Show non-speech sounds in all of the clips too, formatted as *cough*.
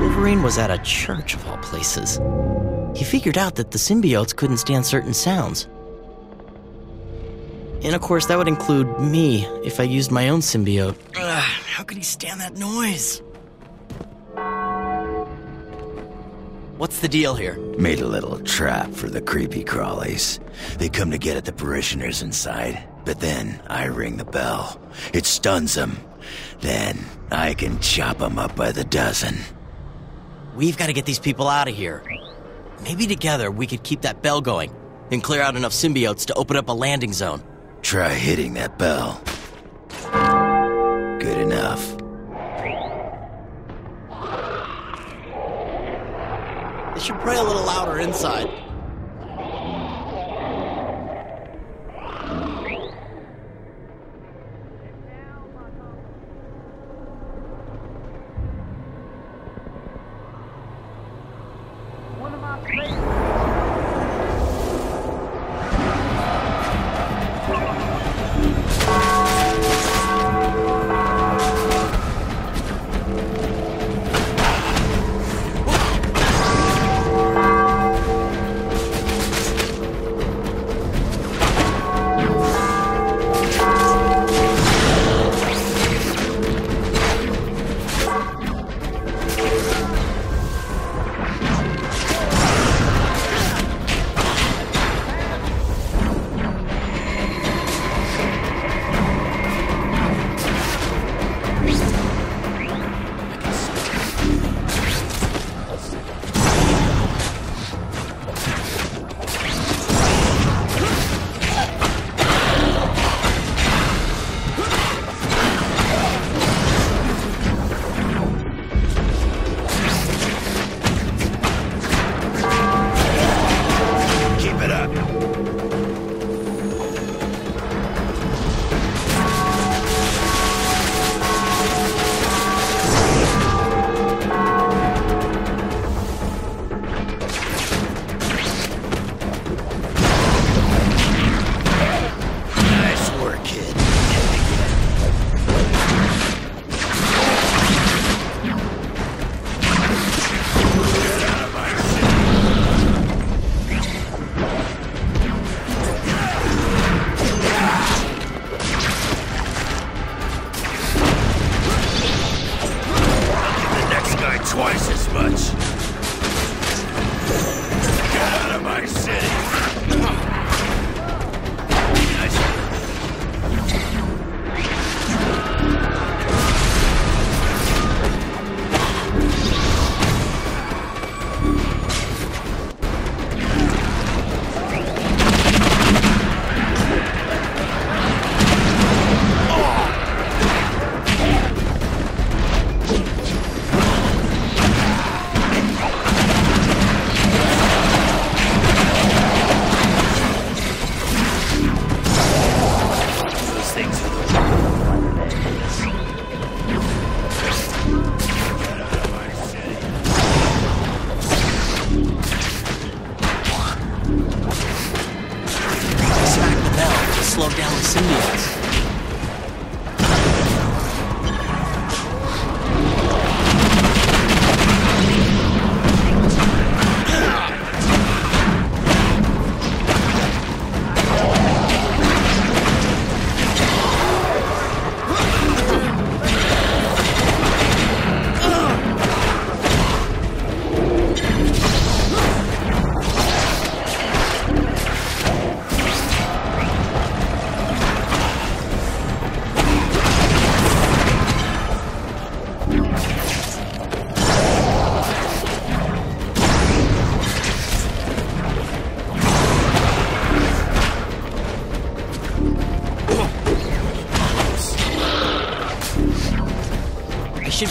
Wolverine was at a church of all places. He figured out that the symbiotes couldn't stand certain sounds. And of course, that would include me if I used my own symbiote. Ugh, how could he stand that noise? What's the deal here? Made a little trap for the creepy crawlies. They come to get at the parishioners inside, but then I ring the bell. It stuns them. Then I can chop them up by the dozen. We've got to get these people out of here. Maybe together we could keep that bell going and clear out enough symbiotes to open up a landing zone. Try hitting that bell. Good enough. They should pray a little louder inside.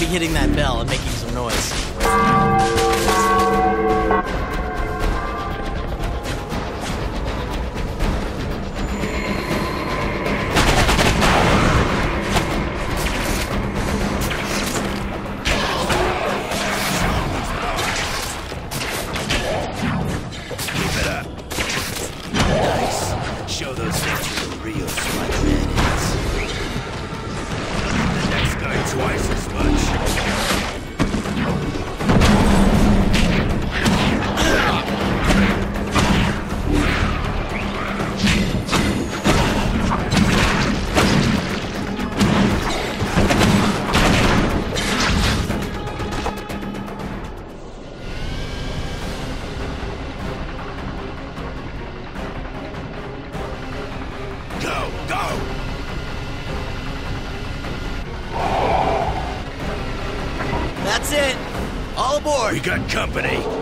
Hitting that bell and making got company.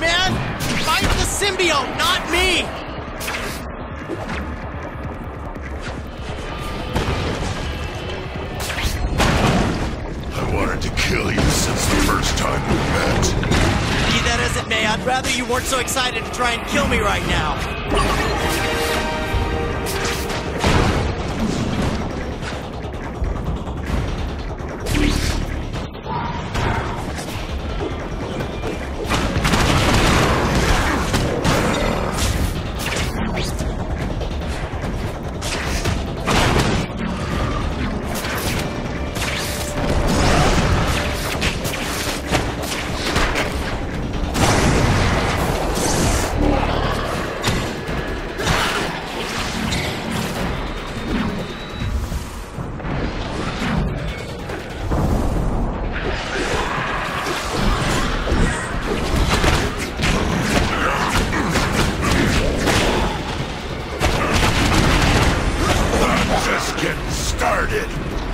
Man! Fight the symbiote, not me! Be that as it may, I'd rather you weren't so excited to try and kill me right now. Getting started.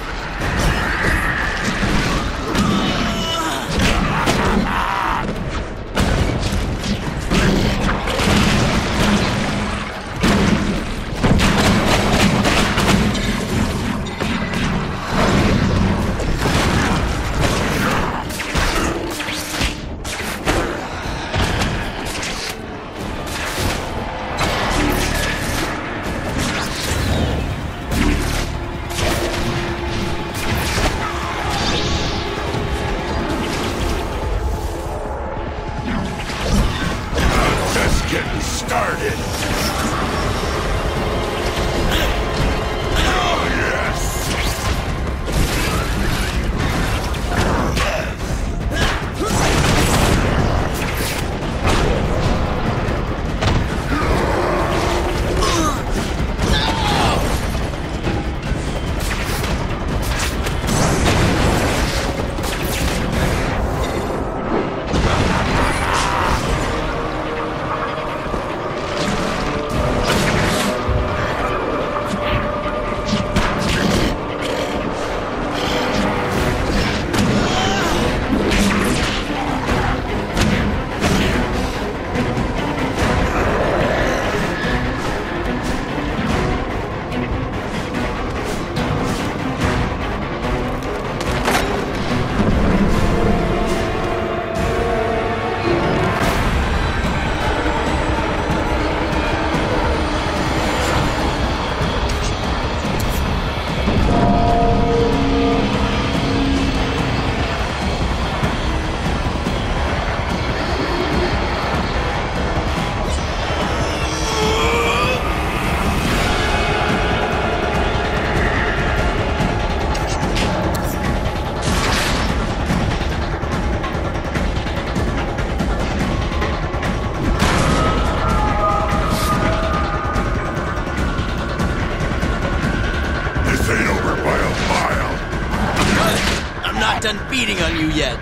Not done beating on you yet.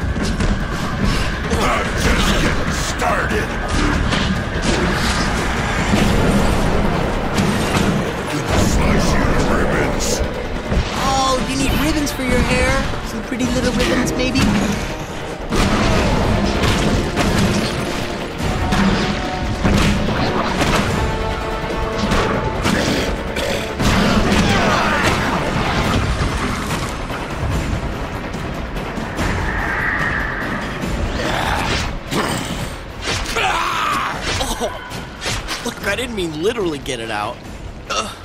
I'm just getting started. Slice you to ribbons. Oh, you need ribbons for your hair? Some pretty little ribbons, maybe? Mean literally get it out. Ugh,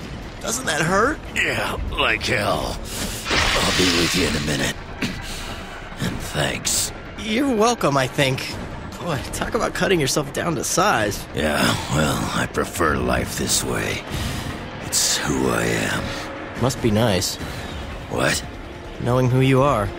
doesn't that hurt? Yeah, like hell. I'll be with you in a minute. *clears throat* And thanks. You're welcome, I think. Boy, talk about cutting yourself down to size. Yeah, well, I prefer life this way. It's who I am. Must be nice, What? knowing who you are.